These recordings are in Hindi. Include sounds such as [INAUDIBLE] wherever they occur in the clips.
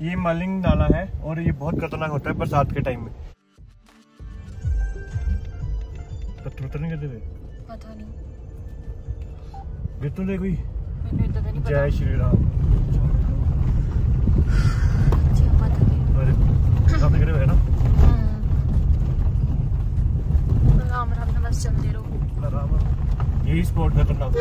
ये मालिंग नाला है और ये बहुत खतरनाक होता है बरसात के टाइम में। पत्थर नहीं करते पता नहीं। तो तो जय श्री राम। ना हम्म। राम राम नमस्ते यही स्पॉट खतरनाक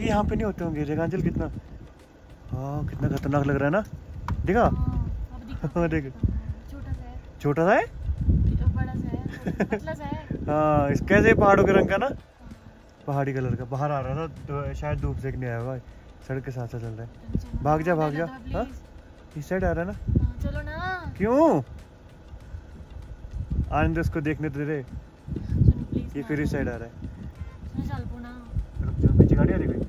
को यहाँ पे नहीं होते होंगे? रेगांचल कितना हाँ कितना खतरनाक लग रहा है ना? देखा? दिखा हाँ देख। छोटा सा है। छोटा सा है? सा है। सा है। हाँ इस कैसे पहाड़ों के रंग का ना? पहाड़ी कलर का। बाहर आ रहा था तो शायद धूप सेकने आया हुआ सड़क के साथ साथ चल रहा है। भाग जा, भाग जा। हाँ? इस साइड आ रहा है ना? हाँ, चलो ना। क्यों? आनंद उसको देखने दे रहे। ये फिर इस साइड आ रहा है। चल रुक जाओ पीछे गाड़ी आ रही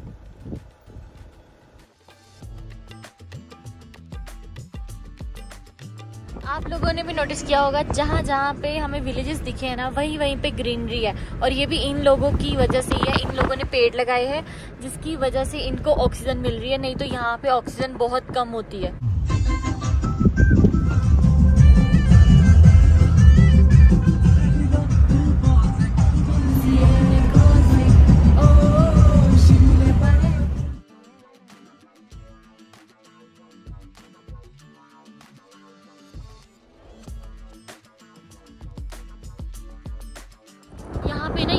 आप लोगों ने भी नोटिस किया होगा, जहाँ जहाँ पे हमें विलेजेस दिखे हैं ना, वहीं वहीं पे ग्रीनरी है। और ये भी इन लोगों की वजह से ही है, इन लोगों ने पेड़ लगाए हैं, जिसकी वजह से इनको ऑक्सीजन मिल रही है, नहीं तो यहाँ पे ऑक्सीजन बहुत कम होती है।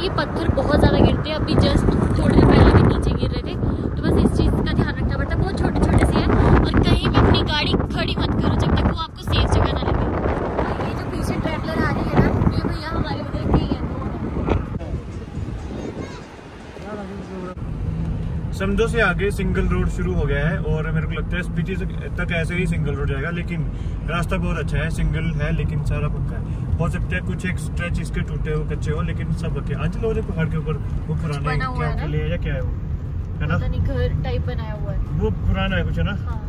ये पत्थर बहुत ज़्यादा गिरते हैं, अभी जस्ट थोड़ी देर पहले भी नीचे गिर रहे थे। तो बस इस चीज़ का ध्यान रखना पड़ता है, बहुत छोटे छोटे से हैं, और कहीं भी अपनी गाड़ी खड़ी मत करो जब तक वो आपको सेफ़ जगह ना लगे। ये जो पीछे ट्रैवलर आ रही है ना, ये भैया हमारे उधर के ही समझो से आगे सिंगल रोड शुरू हो गया है, और मेरे को लगता है स्पीति तक ऐसे ही सिंगल रोड जाएगा, लेकिन रास्ता बहुत अच्छा है सिंगल है, लेकिन सारा है सकता है कुछ एक स्ट्रेच इसके टूटे हो कच्चे हो लेकिन सब पक्के आज लोग पहाड़ के ऊपर वो पुराने क्या है किले या क्या है वो? है ना? घर टाइप बनाया हुआ है। वो पुराना है कुछ है ना? हाँ।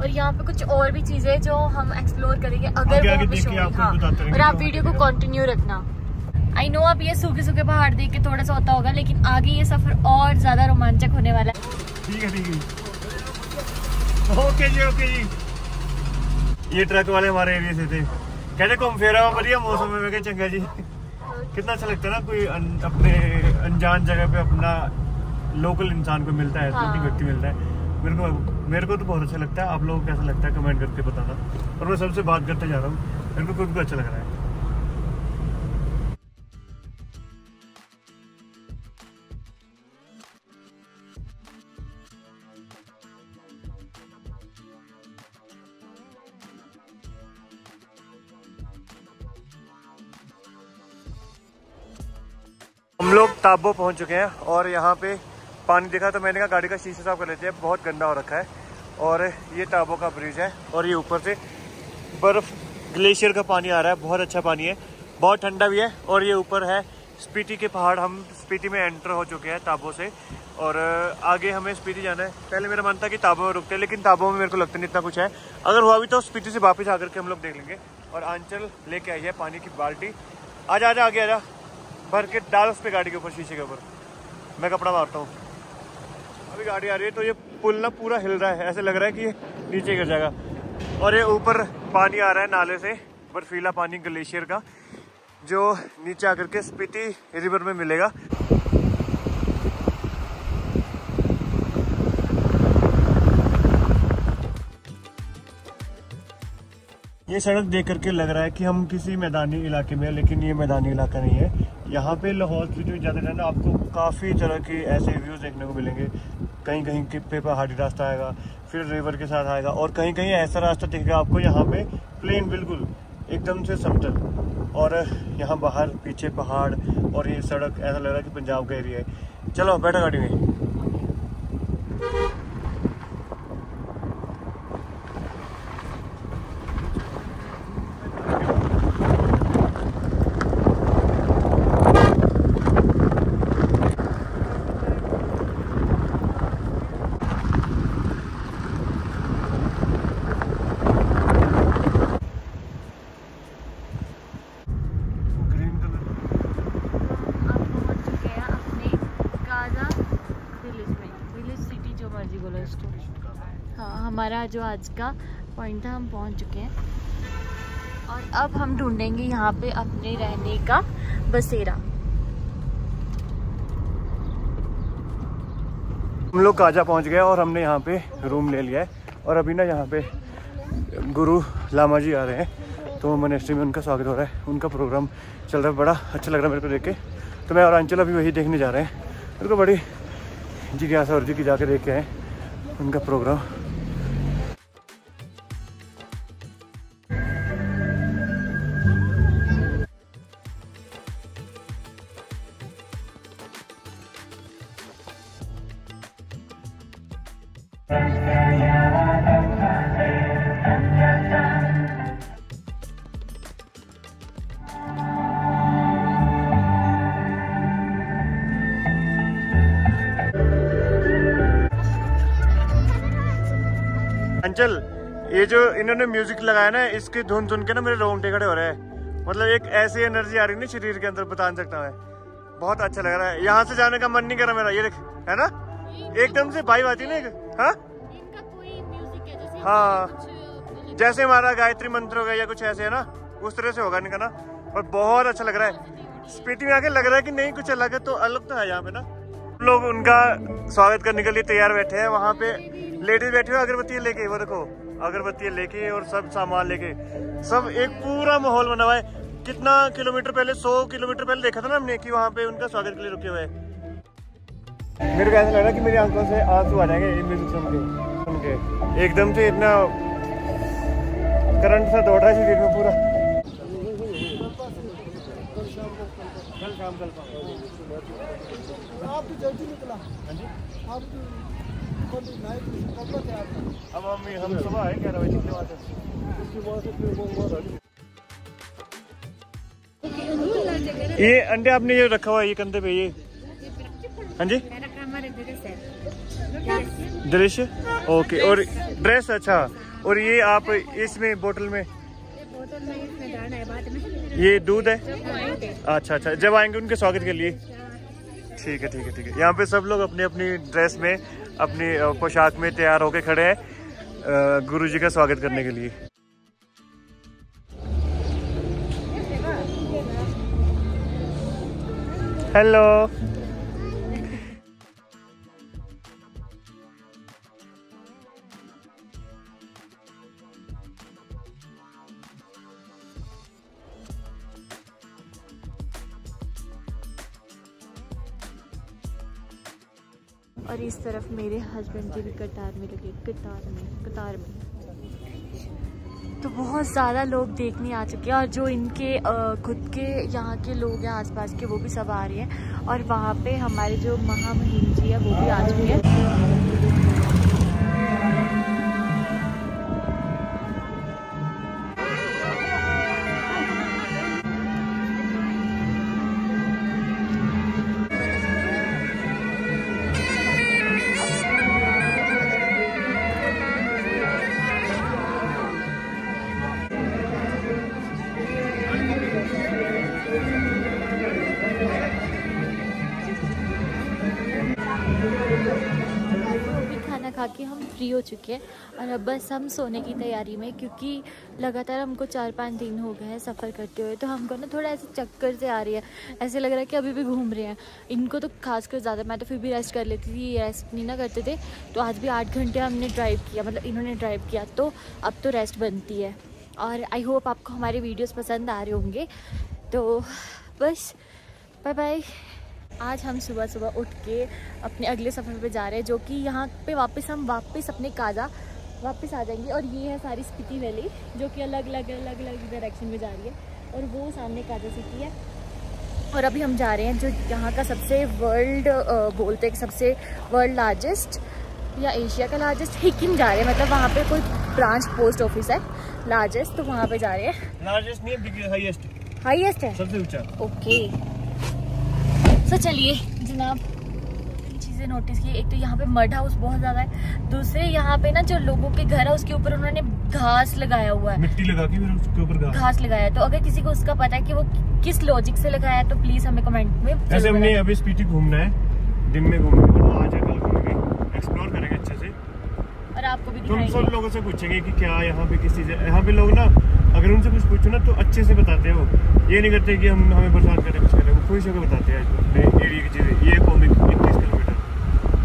और यहाँ पे कुछ और भी चीज़ें जो हम एक्सप्लोर करेंगे अगर आगे आगे हमें देख के show आपको हाँ, और आप वीडियो को कंटिन्यू रखना। आई नो अब ये सूखे सूखे पहाड़ देख के थोड़ा सा होता होगा लेकिन आगे ये सफ़र और ज़्यादा रोमांचक होने वाला है। ठीक है ठीक है। ओके जी ओके जी। ये ट्रक वाले हमारे एरिया से थे। कहते घूम फेरा बढ़िया मौसम है मैं चंगा जी कितना अच्छा लगता है ना कोई अन, अपने अनजान जगह पे अपना लोकल इंसान को मिलता है हाँ। छोटी व्यक्ति मिलता है मेरे को मेरे को तो बहुत अच्छा लगता है आप लोगों को कैसा लगता है कमेंट करके बताना और मैं सबसे बात करते जा रहा हूँ मेरे को खुद को अच्छा लग रहा है ताबो पहुँच चुके हैं और यहाँ पे पानी देखा तो मैंने कहा गाड़ी का शीशा साफ़ कर लेते हैं, बहुत गंदा हो रखा है। और ये ताबो का ब्रिज है और ये ऊपर से बर्फ़, ग्लेशियर का पानी आ रहा है, बहुत अच्छा पानी है, बहुत ठंडा भी है और ये ऊपर है स्पीति के पहाड़, हम स्पीति में एंटर हो चुके हैं ताबो से और आगे हमें स्पीति जाना है। पहले मेरा मन था कि ताबो में रुकते हैं, लेकिन ताबो में मेरे को लगता नहीं इतना कुछ है। अगर हुआ भी तो स्पीति से वापस आकर के हम लोग देख लेंगे और आंचल लेके आई है पानी की बाल्टी। आजा आजा, आगे आजा। भर के डाल उस पर गाड़ी के ऊपर, शीशे के ऊपर। मैं कपड़ा मारता हूँ। अभी गाड़ी आ रही है तो ये पुल ना पूरा हिल रहा है। ऐसे लग रहा है कि ये नीचे गिर जाएगा। और ये ऊपर पानी आ रहा है नाले से, बर्फीला पानी ग्लेशियर का, जो नीचे आकर के स्पीति रिवर में मिलेगा। ये सड़क देख करके लग रहा है कि हम किसी मैदानी इलाके में हैं, लेकिन ये मैदानी इलाका नहीं है। यहाँ पे लाहौल स्पीति में जाते रहना आपको काफ़ी तरह के ऐसे व्यूज़ देखने को मिलेंगे। कहीं कहीं के पे पहाड़ी रास्ता आएगा फिर रिवर के साथ आएगा और कहीं कहीं ऐसा रास्ता दिखेगा आपको यहाँ पे प्लेन बिल्कुल एकदम से समतल। और यहाँ बाहर पीछे पहाड़ और ये सड़क ऐसा लग रहा है कि पंजाब का एरिया है। चलो बैठो गाड़ी में। जो आज का पॉइंट था हम पहुँच चुके हैं। और अब हम ढूंढेंगे यहाँ पे अपने रहने का बसेरा। हम लोग काजा पहुँच गए और हमने यहाँ पे रूम ले लिया है। और अभी ना यहाँ पे गुरु लामा जी आ रहे हैं। तो मनेस्ट्री में उनका स्वागत हो रहा है। उनका प्रोग्राम चल रहा है, बड़ा अच्छा लग रहा है मेरे को देख के। तो मैं और अंचल अभी वही देखने जा रहे हैं। मेरे को बड़ी जिज्ञासा और जी की जाके देख के आए उनका प्रोग्राम अंचल ये जो इन्होंने म्यूज़िक लगाया ना इसकी धुन सुन के ना मेरे रोंगटे खड़े हो रहे हैं। मतलब एक ऐसी एनर्जी आ रही है ना शरीर के अंदर बता नहीं सकता मैं। बहुत अच्छा लग रहा है। यहाँ से जाने का मन नहीं कर रहा मेरा ये देख है ना? एकदम से भाई आती ना एक हाँ? इनका कोई म्यूज़िक है जैसे हाँ। जैसे हमारा गायत्री मंत्र हो गया या कुछ ऐसे है ना उस तरह से होगा इनका ना। और बहुत अच्छा लग रहा है। स्पीति में आके लग रहा है कि नहीं कुछ अलग है तो अलग तो है यहाँ पे ना। लोग उनका स्वागत करने के लिए तैयार बैठे हैं। वहाँ पे लेडीज़ बैठे हुए अगरबत्ती लेके। वो देखो, अगरबत्ती लेके और सब सामान लेके। सब एक पूरा माहौल बना हुआ है। कितना किलोमीटर पहले, सौ किलोमीटर पहले देखा था ना हमने कि वहाँ पे उनका स्वागत के लिए रुके हुए मेरे को ऐसा लग रहा है कि मेरी आँखों से आँसू आ जाएँगे म्यूज़िक सुन के सुन के। एकदम से इतना करंट सा दौड़ रहा है शरीर में पूरा। कल शाम कल आप तो जल्दी निकला। हाँ आप तो अब हम हम सुबह बाद। उसके बाद से फिर वो ये अंडे आपने ये रखा हुआ है ये कंधे पे ये। हाँ जी। दृश्य? ओके और ड्रेस अच्छा। और ये आप इसमें बोतल में ये दूध है? अच्छा अच्छा। जब आएँगे उनके स्वागत के लिए? ठीक है ठीक है ठीक है। यहाँ पे सब लोग अपनी अपनी ड्रेस में, अपनी पोशाक में तैयार होके खड़े हैं गुरु जी का स्वागत करने के लिए। हेलो। और इस तरफ़ मेरे हस्बैंड जी भी कतार में लगे, कतार में कतार में। तो बहुत ज़्यादा लोग देखने आ चुके हैं और जो इनके खुद के यहाँ के लोग हैं, आसपास के, वो भी सब आ रहे हैं। और वहाँ पे हमारे जो महामहिम जी है, वो भी आ चुके हैं। खाना खा के हम फ्री हो चुके हैं और अब बस हम सोने की तैयारी में क्योंकि लगातार हमको चार पाँच दिन हो गए हैं सफ़र करते हुए तो हमको ना थोड़ा ऐसे चक्कर से आ रही है, ऐसे लग रहा है कि अभी भी घूम रहे हैं। इनको तो खास कर ज़्यादा, मैं तो फिर भी रेस्ट कर लेती थी रेस्ट नहीं ना करते थे तो आज भी आठ घंटे हमने ड्राइव किया मतलब इन्होंने ड्राइव किया तो अब तो रेस्ट बनती है। और आई होप आपको हमारे वीडियोज़ पसंद आ रहे होंगे तो बस बाय बाय आज हम सुबह सुबह उठ के अपने अगले सफ़र पे जा रहे हैं जो कि यहाँ पे वापस हम वापस अपने काजा वापस आ जाएँगे। और ये है सारी स्पीति वैली जो कि अलग अलग अलग अलग डायरेक्शन में जा रही है। और वो सामने काजा सिटी है। और अभी हम जा रहे हैं जो यहाँ का सबसे वर्ल्ड बोलते हैं सबसे वर्ल्ड लार्जेस्ट या एशिया का लार्जेस्ट हिकिम जा रहे हैं। मतलब वहाँ पे कोई ब्रांच पोस्ट ऑफ़िस है लार्जेस्ट तो वहाँ पे जा रहे हैं। लार्जेस्ट नहीं है हाईएस्ट हाईएस्ट है? सबसे ऊँचा। ओके तो चलिए। जनाब तीन चीज़ें नोटिस की एक तो यहाँ पे मड हाउस बहुत ज़्यादा है। दूसरे यहाँ पे ना जो लोगों के घर है उसके ऊपर उन्होंने घास लगाया हुआ है। मिट्टी लगा के फिर उसके ऊपर घास। घास लगाया है। तो अगर किसी को उसका पता है कि वो किस लॉजिक से लगाया है तो प्लीज़ हमें कमेंट में ऐसे हमने अभी स्पीति घूमना है। दिन में घूमेंगे मतलब आज या कल घूमेंगे। एक्सप्लोर करेंगे अच्छे से। और आपको भी तुम सब लोगों से पूछेंगे कि क्या यहाँ पे किस चीज़ है। यहाँ पे लोग ना अगर उनसे कुछ पूछो ना तो अच्छे से बताते हैं वो। ये नहीं करते कि हम हमें परेशान करें कुछ करें खुश होकर बताते हैं एरिया की चीज़ें ये कॉमिक इक्कीस किलोमीटर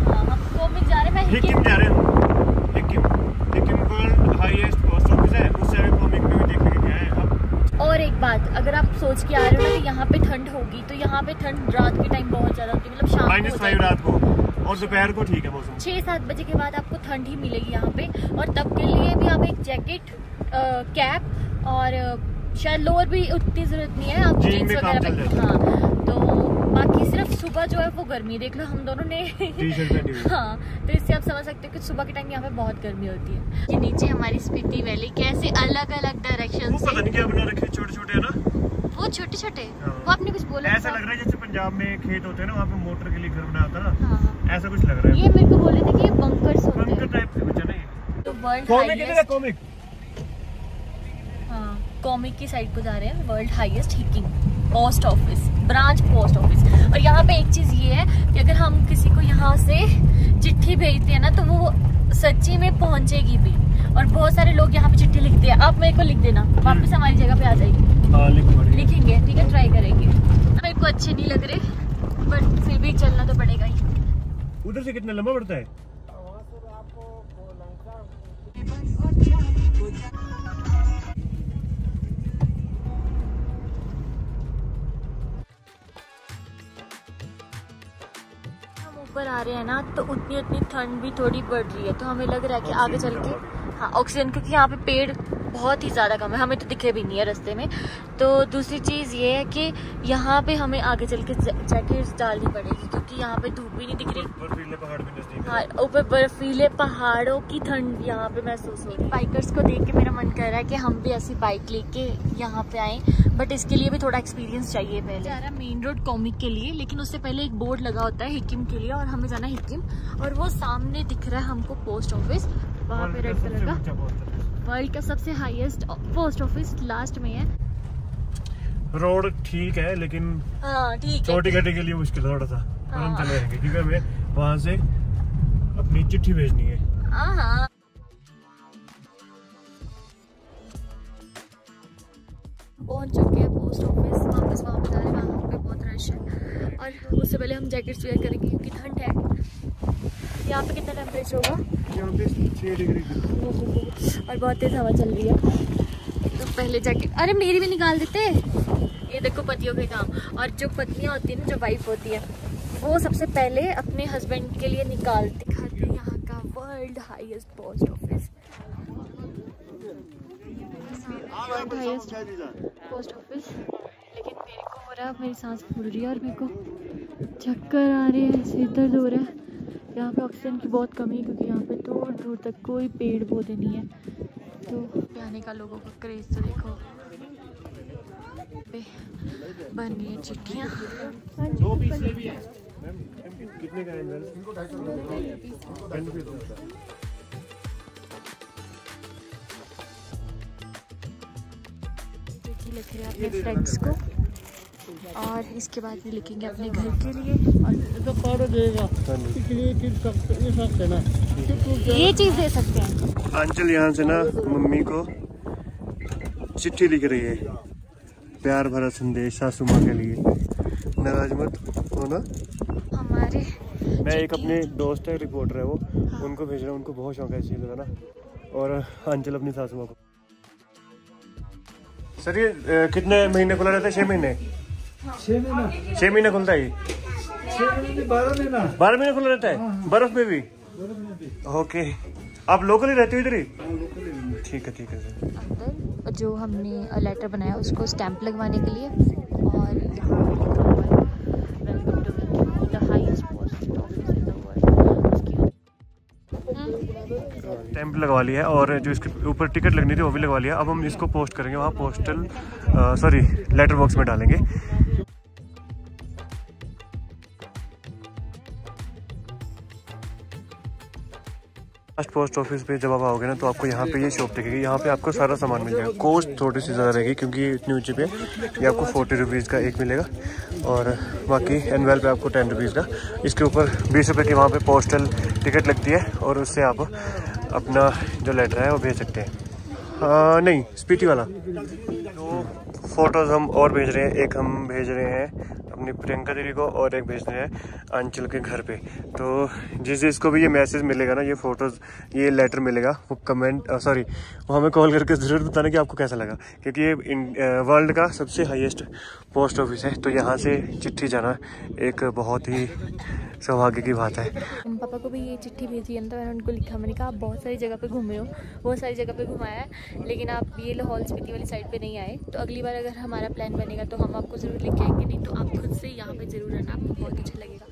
हम कोमिक जा रहे मैं हिकिम जा रहे हैं हम। Hikkim Hikkim world highest post office है उससे आगे कॉमिक में भी देखने के क्या है अब और एक बात अगर आप सोच के आ रहे हो ना कि यहाँ पे ठंड होगी तो यहाँ पे ठंड रात के टाइम बहुत ज़्यादा होती है मतलब शाम माइनस फाइव रात को। और दोपहर को ठीक है मौसम। छः सात बजे के बाद आपको ठंड ही मिलेगी यहाँ पे और तब के लिए भी आप एक जैकेट कैप और शायद लोअर भी उतनी ज़रूरत नहीं है आप जीन जीन्स वगैरह हाँ। तो बाकी सिर्फ़ सुबह जो है वो गर्मी देख लो हम दोनों ने हाँ। तो इससे आप समझ सकते हो कि सुबह के टाइम यहाँ पे बहुत गर्मी होती है। ये नीचे हमारी स्पीति वैली कैसे अलग अलग डायरेक्शन वो पता से। नहीं क्या बना रखे छोटे छोटे ना? वो छोटे छोटे हाँ। वो आपने कुछ बोला ऐसा लग रहा है जैसे पंजाब में खेत होते हैं ना वहाँ पे मोटर के लिए घर बनाया होता है हाँ ना ऐसा कुछ लग रहा है। ये मेरे को बोले थे कि ये बंकर्स होते बंकर टाइप के कुछ है ना तो वर्ल्ड कॉमिक हाँ कॉमिक की साइड को जा रहे हैं world highest Hikkim post office branch post office और यहाँ पे एक चीज़ ये है कि अगर हम किसी को यहाँ से चिट्ठी भेजते हैं ना तो वो सच्ची में पहुंचेगी भी। और बहुत सारे लोग यहाँ पे चिट्ठी लिखते हैं। आप मेरे को लिख देना वापस हमारी जगह पे आ जाएगी। हाँ लिखेंगे ठीक है? ट्राई करेंगे। मेरे को अच्छे नहीं लग रहे बट फिर भी चलना तो पड़ेगा ही। उधर से कितना लंबा पड़ता है? ऊपर आ रहे हैं ना तो उतनी उतनी ठंड भी थोड़ी बढ़ रही है। तो हमें लग रहा है कि आगे चल के हाँ ऑक्सीजन क्योंकि यहाँ पे पेड़ बहुत ही ज़्यादा कम है। हमें तो दिखे भी नहीं है रास्ते में। तो दूसरी चीज़ ये है कि यहाँ पे हमें आगे चल के जैकेट्स डालनी पड़ेगी क्योंकि यहाँ पे धूप भी नहीं दिख रही। बर्फीले पहाड़ भी नज़दीक हाँ। ऊपर बर्फीले पहाड़ों की ठंड यहाँ पे महसूस हो रही बाइकर्स को देख के मेरा मन कर रहा है कि हम भी ऐसी बाइक लेके यहाँ पे आए बट इसके लिए भी थोड़ा एक्सपीरियंस चाहिए पहले। जा रहा मेन रोड कॉमिक के लिए लेकिन उससे पहले एक बोर्ड लगा होता है हिकिम के लिए और हमें जाना है हिकिम और वो सामने दिख रहा है हमको पोस्ट ऑफ़िस वहाँ पे रेड कलर का। वर्ल्ड का सबसे हाईएस्ट पोस्ट ऑफ़िस लास्ट में है। रोड ठीक है लेकिन छोटी गड्डी के लिए मुश्किल है थोड़ा सा। हम। चले जाएँगे क्योंकि हमें वहाँ से अपनी चिट्ठी भेजनी है। हाँ हाँ। पहुँच चुके हैं पोस्ट ऑफ़िस वापस वहाँ पे जा रहे हैं वहाँ पे बहुत रश है। और उससे पहले हम जैकेट्स वेयर करेंगे क्योंकि ठंड है। यहाँ पे कितना टेम्परेचर होगा? यहाँ पे छः डिग्री और बहुत तेज हवा चल रही है। तो पहले जैकेट अरे मेरी भी निकाल देते। ये देखो पतियों के काम। और जो पत्नियाँ होती है ना जो वाइफ होती है वो सबसे पहले अपने हस्बैंड के लिए निकाल दिखाते हैं यहाँ का world highest post office highest post office लेकिन मेरे को हो रहा है मेरी सांस फूल रही है और मेरे को चक्कर आ रहे हैं सिर दर्द हो रहा है। यहाँ पे ऑक्सीजन की बहुत कमी है क्योंकि यहाँ पे दूर दूर तक कोई पेड़ पौधे नहीं है। तो आने का लोगों का क्रेज तो देखो। पे बन है चिट्ठियाँ। कितने का है? लिख रहे हैं अपने फ्रेंड्स को। और इसके बाद भी लिखेंगे अपने घर के लिए। और तो ये सब है ना। ये चीज़ दे सकते हैं। अंचल यहाँ से ना मम्मी को चिट्ठी लिख रही है। प्यार भरा संदेश सासू माँ के लिए। नाराज़ मत हो ना हमारे मैं एक अपने दोस्त है रिपोर्टर है वो। हाँ। उनको भेज रहा हूँ उनको बहुत शौक है इस चीज़ का ना। और अंचल अपनी सासू माँ को। सर ये कितने महीने खुला रहता है? छः महीने? छह महीना। छः महीने खुलता है छह महीने बारह महीना। बारह महीने खुला रहता है? बर्फ़ में भी? बर्फ़ में भी। ओके। आप लोकल ही रहते हो इधर ही? हाँ, लोकल ही। ठीक है ठीक है अंदर जो हमने लेटर बनाया उसको स्टैंप लगवाने के लिए और है स्टैंप लगवा लिया है और जो इसके ऊपर टिकट लगनी थी वो भी लगवा लिया। अब हम इसको पोस्ट करेंगे वहाँ पोस्टल सॉरी लेटर बॉक्स में डालेंगे। लास्ट पोस्ट ऑफ़िस पे जब आप आओगे ना तो आपको यहाँ पे ये शॉप दिखेगी। यहाँ पे आपको सारा सामान मिल जाएगा। कॉस्ट थोड़ी सी ज़्यादा रहेगी, क्योंकि इतनी ऊँची पे ये आपको फोर्टी रुपीज़ का एक मिलेगा। और बाकी एनवेल पे आपको टेन रुपीज़ का। इसके ऊपर बीस रुपये की वहाँ पे पोस्टल टिकट लगती है, और उससे आप अपना जो लेटर है, वो भेज सकते हैं। नहीं स्पीटी वाला। तो फ़ोटोज़ हम और भेज रहे हैं। एक हम भेज रहे हैं। अपनी प्रियंका दीदी को और एक भेज रहे हैं अंचल के घर पे। तो जिस जिसको भी ये मैसेज मिलेगा ना, ये फ़ोटोज़ ये लेटर मिलेगा, वो कमेंट सॉरी वो हमें कॉल करके ज़रूर बताना कि आपको कैसा लगा। क्योंकि ये वर्ल्ड का सबसे हाईएस्ट पोस्ट ऑफ़िस है तो यहाँ से चिट्ठी जाना एक बहुत ही सौभाग्य की बात है। पापा को भी ये चिट्ठी भेजी है तो मैंने उनको लिखा, मैंने कहा, आप बहुत सारी जगह पे घूमे हो, बहुत सारी जगह पे घुमाया है, लेकिन आप ये लाहौल स्पीति वाली साइड पे नहीं आए तो अगली बार अगर हमारा प्लान बनेगा तो हम आपको ज़रूर लेके आएँगे, नहीं तो आप खुद से यहाँ पे ज़रूर रहना, आपको बहुत अच्छा लगेगा।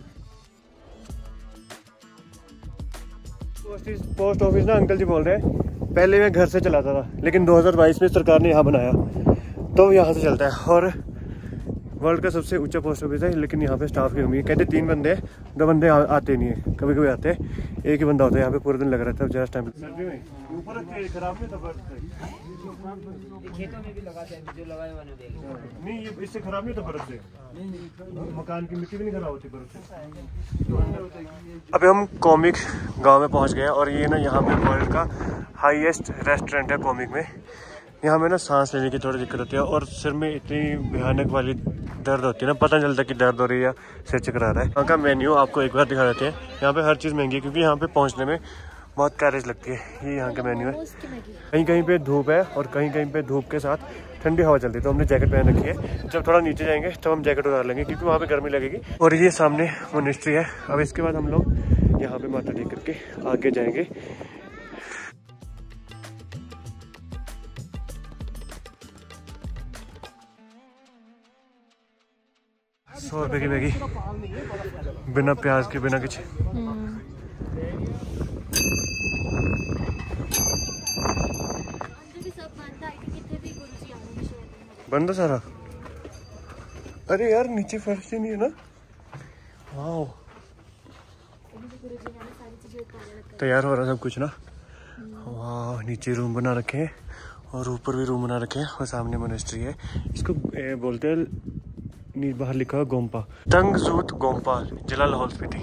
पोस्ट ऑफ़िस ना अंकल जी बोल रहे हैं, पहले मैं घर से चलाता था, लेकिन 2022 में सरकार ने यहाँ बनाया तो यहाँ से चलता है, और वर्ल्ड का सबसे ऊँचा पोस्ट ऑफ़िस है लेकिन यहाँ पे स्टाफ की कमी है। कहते तीन बंदे हैं दो बंदे आ, आते नहीं है कभी कभी आते हैं। एक ही बंदा होता है यहाँ पे पूरे दिन लग रहता है जरा टाइम में? भी लगाते जो लगाए हुए देख नहीं ये इससे खराब नहीं होता बर्फ़ से? मकान की मिट्टी भी नहीं खराब होती बर्फ़ से? अभी हम कॉमिक गाँव में पहुँच गए और ये ना यहाँ पे वर्ल्ड का हाईएस्ट रेस्टोरेंट है कॉमिक में। यहाँ में ना सांस लेने की थोड़ी दिक्कत होती है और सिर में इतनी भयानक वाली दर्द होती है ना पता नहीं चलता कि दर्द हो रही है या सिर चकरा रहा है। यहाँ का मेन्यू आपको एक बार दिखा देते हैं। यहाँ पे हर चीज़ महँगी है क्योंकि यहाँ पे पहुँचने में बहुत कैरेज लगती है। ये यहाँ का मेन्यू है। कहीं कहीं पे धूप है और कहीं कहीं पे धूप के साथ ठंडी हवा चलती है तो हमने जैकेट पहन रखी है। जब थोड़ा नीचे जाएँगे तब हम जैकेट उतार लेंगे क्योंकि वहाँ पे गर्मी लगेगी। और ये सामने मोनिस्ट्री है। अब इसके बाद हम लोग यहाँ पे माथा टेक करके आगे जाएँगे। सौ रुपये की मैगी बिना प्याज के, बिना कुछ। बंद सारा? अरे यार, नीचे फर्श ही नहीं है ना? वाओ। तैयार हो रहा सब कुछ ना? वाह नीचे रूम बना रखे हैं और ऊपर भी रूम बना रखे हैं और सामने मोनेस्ट्री है। इसको बोलते हैं बाहर लिखा है गोम्पा तंगजूत गोम्पा जिला लाहौल स्पीति।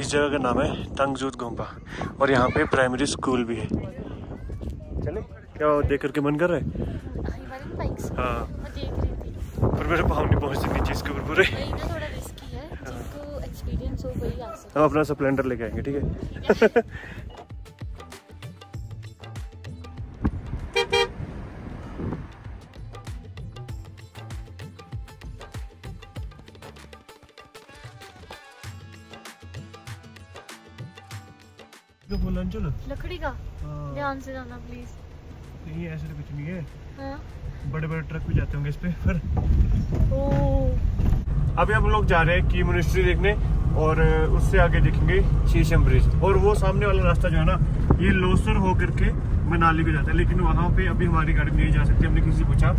इस जगह का नाम है तंगजूत गोम्पा और यहाँ पे प्राइमरी स्कूल भी है। चले क्या देख करके मन कर रहा है? हाँ पर मेरे पाँव नहीं पहुँचते नीचे इसके ऊपर पूरे। हम अपना स्प्लेंडर लेके आएँगे ठीक है। [LAUGHS] तो बोला चलो। लकड़ी का? हाँ, ध्यान से जाना प्लीज़ नहीं ऐसे तो कुछ नहीं है। हाँ। बड़े बड़े ट्रक भी जाते होंगे इस पे पर ओ। अभी हम लोग जा रहे हैं की मिनिस्ट्री देखने और उससे आगे देखेंगे शीशम ब्रिज और वो सामने वाला रास्ता जो है ना ये लोसर होकर के मनाली को जाता है लेकिन वहाँ पे अभी हमारी गाड़ी नहीं जा सकती हमने किसी से पूछा।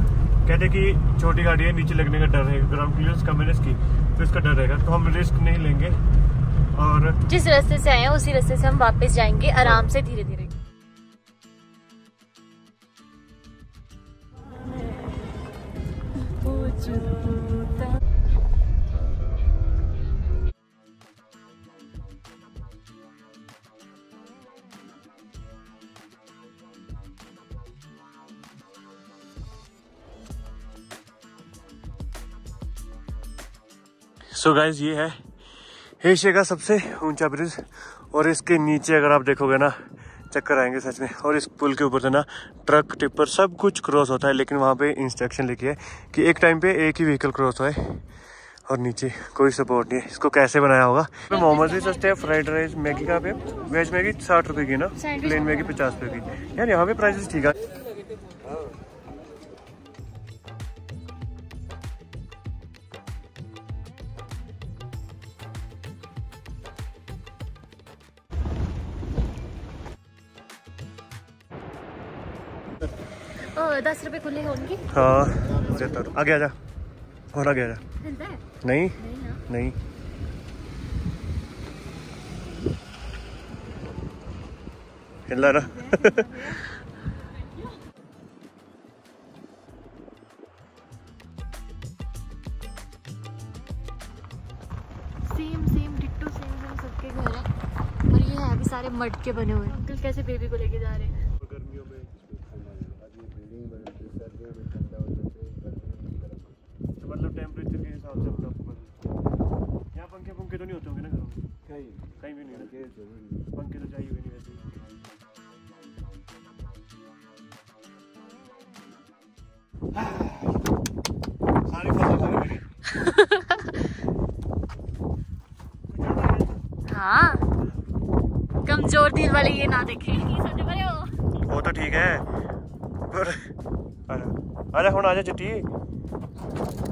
कहते कि छोटी गाड़ी है नीचे लगने का डर है ग्राउंड क्लियरेंस कम है इसकी तो इसका डर रहेगा तो हम रिस्क नहीं लेंगे। और जिस रास्ते से आए हैं उसी रास्ते से हम वापस जाएँगे आराम से धीरे धीरे। सो so गाइज़ ये है एशिया का सबसे ऊँचा ब्रिज। और इसके नीचे अगर आप देखोगे ना चक्कर आएँगे सच में। और इस पुल के ऊपर से ना ट्रक टिप्पर सब कुछ क्रॉस होता है लेकिन वहाँ पे इंस्ट्रक्शन लिखी है कि एक टाइम पे एक ही व्हीकल क्रॉस होए और नीचे कोई सपोर्ट नहीं है। इसको कैसे बनाया होगा? मोमोज भी सस्ते हैं फ्राइड राइस मैगी का पे वेज मैगी साठ रुपए की ना? प्लेन मैगी पचास रुपए की। यार यहाँ पे प्राइसेस ठीक है। नहीं हिला ना same same ditto same same सबके घर है। और ये है भी सारे मड के बने हुए। अंकल कैसे बेबी को लेके जा रहे हैं गर्मियों में तो मतलब यहाँ पंखे पंखे तो नहीं होते होंगे ना घरों में? कहीं कहीं भी तो नहीं होते। पंखे तो चाहिए भी नहीं वैसे सारी फ़सल हाँ। कमज़ोर दिल वाले ये ना देखे। वो तो ठीक है। अरे अरे हूँ आ जा चिट्ठी।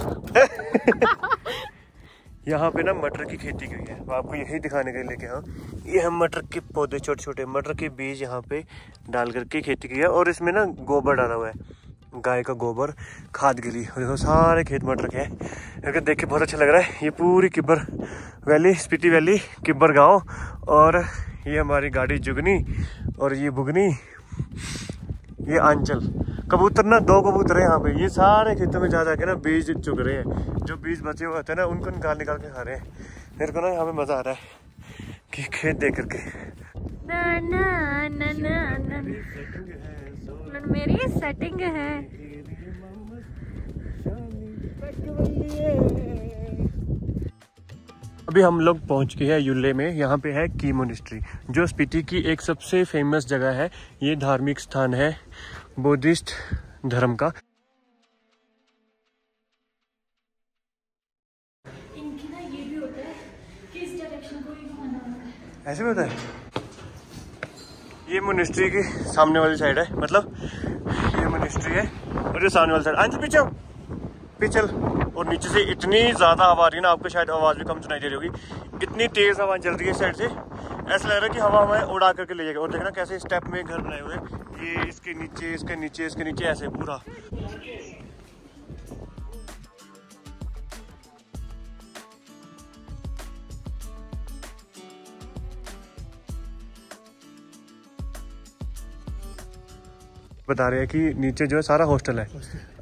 [LAUGHS] यहाँ पे ना मटर की खेती की है। आपको यही दिखाने के लिए लेके आया ये हम मटर के पौधे छोटे छोटे मटर के बीज यहाँ पे डाल करके खेती की है और इसमें ना गोबर डाला हुआ है। गाय का गोबर, खाद के लिए। और देखो सारे खेत मटर के हैं। अगर देख के बहुत अच्छा लग रहा है। ये पूरी किब्बर वैली, स्पीति वैली, किब्बर गाँव और ये हमारी गाड़ी जुगनी और ये बुगनी, ये आंचल। कबूतर ना दो कबूतर है यहाँ पे। ये सारे खेतों में जा जाके ना बीज चुग रहे हैं। जो बीज बचे हुए होते हैं ना उनको निकाल निकाल के खा रहे हैं। मेरे को ना यहाँ पे मज़ा आ रहा है कि खेत देख करके। ना ना ना ना ना। ना। मेरी सेटिंग है। अभी हम लोग पहुँच गए हैं यूले में। यहाँ पे है की मोनिस्ट्री जो स्पीति की एक सबसे फ़ेमस जगह है। ये धार्मिक स्थान है। बुद्धिस्ट धर्म का। इनकी ना ये भी होता कि डायरेक्शन को घुमाना होता ऐसे भी होता है? ये मोनिस्ट्री की सामने वाली साइड है मतलब ये मोनिस्ट्री है और ये सामने वाली साइड हाँ जी पीछे आओ। पीछे चल। और नीचे से इतनी ज़्यादा हवा आ रही है ना आपको शायद आवाज़ भी कम सुनाई दे रही होगी। इतनी तेज़ हवा चल रही है साइड से। ऐसा लग रहा है कि हवा हमें उड़ा करके ले जाएगा। और देखना कैसे स्टेप में घर बनाए हुए ये इसके नीचे इसके नीचे इसके नीचे ऐसे पूरा। बता रहे हैं कि नीचे जो है सारा हॉस्टल है।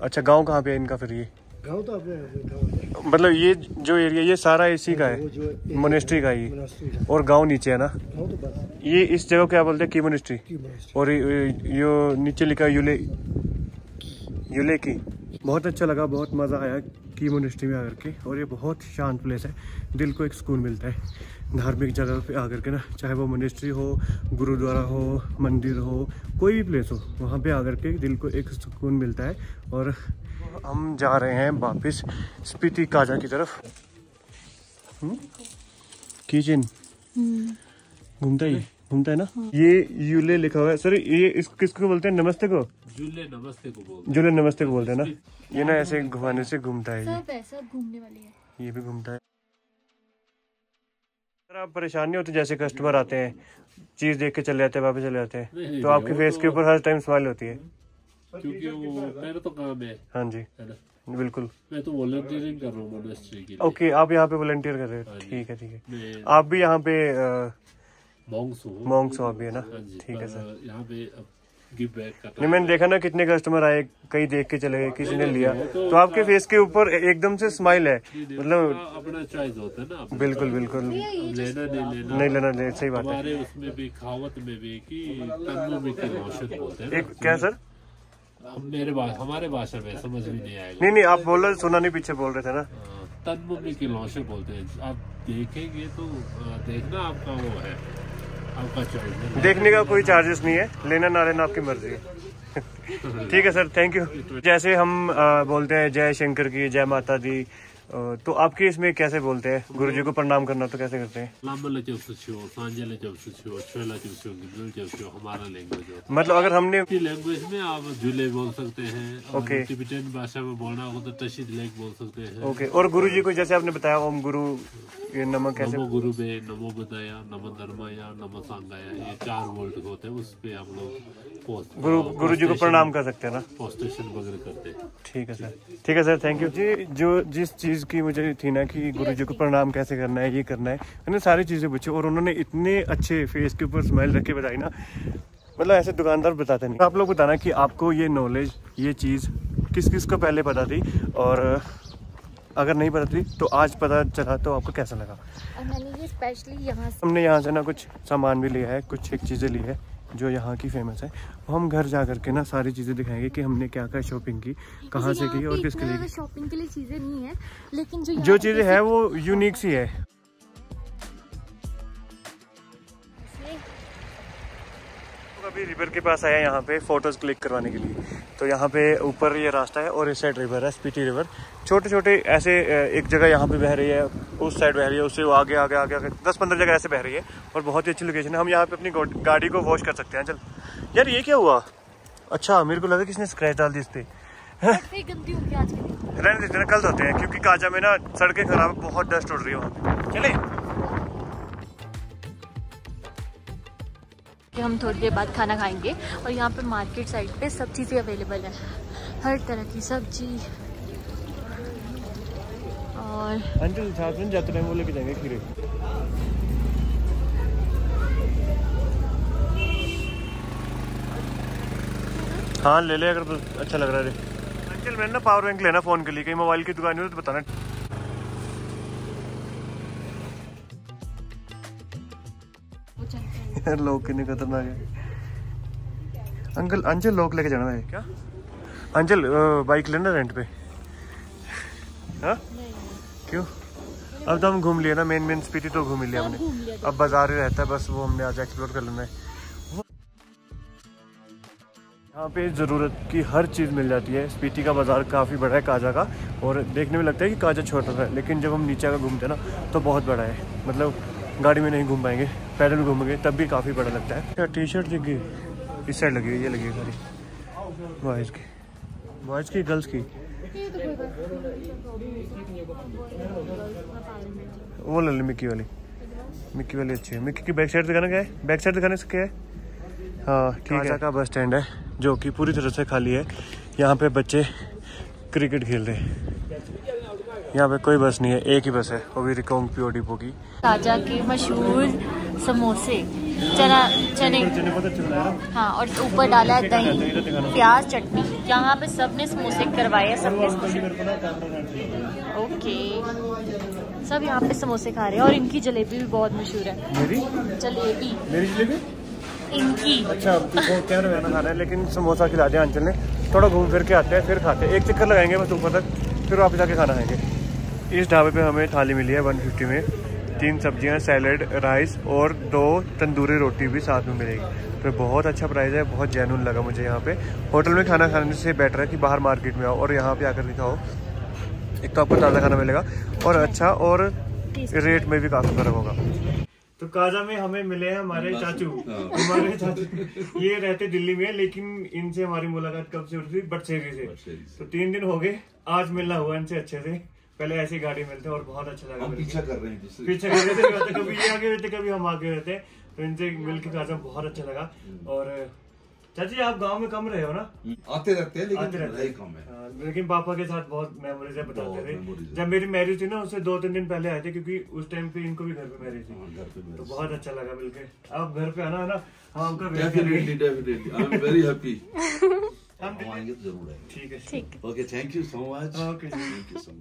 अच्छा गाँव कहाँ पे है इनका फिर ये? गाँव तो अपने मतलब ये जो एरिया ये सारा इसी का है मोनेस्ट्री का ही। और गाँव नीचे है ना? तो ये इस जगह क्या बोलते हैं? की मोनेस्ट्री और ये नीचे लिखा यूले यूले की। बहुत अच्छा लगा बहुत मज़ा आया की मोनेस्ट्री में आकर के। और ये बहुत शांत प्लेस है। दिल को एक सुकून मिलता है। धार्मिक जगह पे आकर के ना चाहे वो मोनेस्ट्री हो गुरुद्वारा हो मंदिर हो कोई भी प्लेस हो वहाँ पे आकर के दिल को एक सुकून मिलता है। और हम जा रहे हैं वापस स्पीति काजा की तरफ़। किचन घूमता ही घूमता है ना? ये यूले लिखा हुआ है। सर ये इस किसको बोलते हैं? नमस्ते को? जुल्ले नमस्ते को बोल जुले नमस्ते को बोलते हैं ना? ये ना ऐसे घुमाने से घूमता है। ये सब है सब घूमने वाली है। ये भी घूमता है। सर आप परेशान नहीं होते जैसे कस्टमर आते हैं चीज़ देख के चले जाते हैं वापस चले जाते हैं तो आपके फेस के तो- ऊपर हर टाइम स्माइल होती है। क्योंकि वो मेरा तो काम है। हाँ जी। है ना? बिल्कुल। मैं तो वॉलंटियरिंग कर रहा हूँ मोनेस्ट्री के लिए। ओके आप यहाँ पे वॉलंटियर कर रहे हो। हाँ ठीक है ठीक है। आप भी यहाँ पे मॉन्क्स हूँ। हो अभी है ना? हाँ ठीक है सर। यहाँ पे अब गिव बैक का नहीं मैंने देखा ना कितने कस्टमर आए कई देख के चले गए किसी ने लिया। तो तो आपके फेस के ऊपर एकदम से स्माइल है। मतलब अपना चॉइस होता है ना बिल्कुल बिल्कुल। लेना नहीं लेना। नहीं लेना नहीं सही बात है। उसमें भी खावत में भी कि में की रोशन बोलते हैं एक क्या सर? मेरे बात हमारे भाषा में समझ भी नहीं आएगा। नहीं नहीं आप बोल रहे सुना नहीं पीछे बोल रहे थे ना। तन की लौशे बोलते हैं। आप देखेंगे तो देखना आपका वो है आपका चॉइस देखने का कोई चार्जेस नहीं है लेना ना लेना आपकी मर्ज़ी है। [LAUGHS] ठीक है सर थैंक यू जैसे हम आ, बोलते हैं जय शंकर की जय माता दी। तो आपके इसमें कैसे बोलते हैं? गुरु जी को प्रणाम करना तो कैसे करते हैं? है। मतलब अगर हमने लैंग्वेज में आप झूले बोल सकते हैं और Okay. टिबेटन भाषा में बोलना हो तो तशिद लेक बोल सकते हैं। ओके और गुरु जी को जैसे आपने बताया ओम गुरु ये नमक कैसे नमो गुरु में नमो बुदाया नमो धर्माया नमो सांगाया ये चार वर्ड होते हैं उस पे आप लोग गुरु गुरु जी को प्रणाम कर सकते हैं ना? पोस्टेशन वगैरह करते हैं। ठीक है सर ठीक है सर थैंक यू जी जो जिस चीज़ की मुझे थी ना कि गुरु जी को प्रणाम कैसे करना है ये करना है। मैंने सारी चीज़ें पूछी और उन्होंने इतने अच्छे फेस के ऊपर स्माइल रख के बताई ना। मतलब ऐसे दुकानदार बताते नहीं। आप लोग बताना कि आपको ये नॉलेज ये चीज़ किस किस को पहले पता थी और अगर नहीं पता थी तो आज पता चला तो आपको कैसा लगा? और मैंने ये स्पेशली यहाँ हमने यहाँ से ना कुछ सामान भी लिया है कुछ एक चीज़ें ली है। जो यहाँ की फ़ेमस है वो हम घर जा करके ना सारी चीज़ें दिखाएँगे कि हमने क्या क्या शॉपिंग की कहाँ से की और किसके लिए शॉपिंग के। लिए चीज़ें नहीं है लेकिन जो जो चीज़ें है वो यूनिक सी है। अभी रिवर के पास आया यहाँ पे फ़ोटोज़ क्लिक करवाने के लिए। तो यहाँ पे ऊपर ये रास्ता है और इस साइड रिवर है स्पीटी रिवर छोटे छोटे ऐसे एक जगह यहाँ पे बह रही है उस साइड बह रही है उससे वो आगे आगे आगे आगे दस पंद्रह जगह ऐसे बह रही है और बहुत ही अच्छी लोकेशन है। हम यहाँ पे अपनी गाड़ी को वॉश कर सकते हैं। चल। यार ये क्या हुआ? अच्छा मेरे को लगा किसने स्क्रैच डाल दी इस पे। [LAUGHS] रहने देते हैं कल धोते हैं क्योंकि काजा में ना सड़कें खराब है बहुत डस्ट उड़ रही है वहाँ पे। चले। कि हम थोड़ी देर बाद खाना खाएँगे और यहाँ पे मार्केट साइड पे सब चीज़ें अवेलेबल है। हर तरह की सब्ज़ी। और साथ में जाते टाइम वो लेके जाएँगे खीरे। हाँ ले ले अगर तो अच्छा लग रहा है। अंजल मैंने ना पावर बैंक लेना फ़ोन के लिए कहीं मोबाइल की दुकान हो तो बताना। यार लोग कितने खतरनाक है। अंकल अंजल लोग लेके जाना है। क्या? अंजल बाइक लेना रेंट पे। हाँ? क्यों? अब तो हम घूम लिए ना मेन मेन स्पीति तो घूम ही लिया हाँ, हमने। अब बाज़ार ही रहता है बस वो हमने आज एक्सप्लोर कर लेना है। यहाँ पे ज़रूरत की हर चीज़ मिल जाती है। स्पीति का बाज़ार काफ़ी बड़ा है काजा का। और देखने में लगता है कि काजा छोटा सा है लेकिन जब हम नीचे का घूमते हैं ना तो बहुत बड़ा है। मतलब गाड़ी में नहीं घूम पाएँगे, पैदल घूमेंगे, तब भी काफ़ी बड़ा लगता है। क्या टी शर्ट दिख गई इस साइड लगी हुई ये लगी हुई सारी। बॉयज़ की। बॉयज़ की गर्ल्स की? वो ले ली मिक्की वाली। मिक्की वाली अच्छी है। मिक्की की बैक साइड दिखाना क्या है? बैक साइड दिखाने से क्या है? हाँ ठीक है। का बस स्टैंड है, जो कि पूरी तरह से खाली है। यहाँ पे बच्चे क्रिकेट खेल रहे हैं। यहाँ पे कोई बस नहीं है एक ही बस है वो भी रिकोंग पीओ डिपो की। ताज़ा के मशहूर समोसे चना चने। हाँ। और ऊपर डाला है दही प्याज चटनी। यहाँ पे सबने समोसे करवाए हैं सबने समोसे। ओके। सब यहाँ पे समोसे खा रहे हैं और इनकी जलेबी भी बहुत मशहूर है। मेरी? जलेबी। मेरी जलेबी? इनकी। अच्छा वो कैमरा रहना खाना है लेकिन समोसा खिला दिया अंचल ने। थोड़ा घूम फिर के आते हैं फिर खाते हैं। एक चक्कर लगाएँगे बस ऊपर तक फिर वापस आके खाना खाएँगे। इस ढाबे पे हमें थाली मिली है 150 में। तीन सब्ज़ियाँ सैलड राइस और दो तंदूरी रोटी भी साथ में मिलेगी। तो बहुत अच्छा प्राइस है बहुत जेन्यून लगा मुझे यहाँ पे। होटल में खाना खाने से बेटर है कि बाहर मार्केट में आओ और यहाँ पे आकर दिखाओ। एक तो आपको ताज़ा खाना मिलेगा और अच्छा और रेट में भी काफ़ी फ़र्क होगा। तो काजा में हमें मिले हैं हमारे चाचू। हमारे चाचू। ये रहते दिल्ली में लेकिन इनसे हमारी मुलाकात कब से थी बटसेरी से। तो तीन दिन हो गए आज मिलना हुआ इनसे अच्छे से। पहले ऐसी गाड़ी मिलते और बहुत अच्छा लगा हम पीछा कर रहे हैं पीछे कर रहे थे कभी ये आगे रहते कभी हम आगे रहते। तो इनसे मिलके काजा बहुत अच्छा लगा। और चाची आप गाँव में कम रहे हो ना? आते रहते हैं आते लेकिन रहते रहे हैं। कम है। हाँ, लेकिन पापा के साथ बहुत मेमोरीज है बताते थे। जब मेरी मैरिज थी ना उससे दो तीन दिन पहले आए थे क्योंकि उस टाइम पे इनको भी घर पे मैरिज थी। हाँ, पे तो बहुत अच्छा लगा मिलके आप घर पे आना है ना हम आपका definitely definitely I am very happy हम हम आएँगे तो ज़रूर आएँगे। ठीक है ठीक okay thank you so much okay thank you so much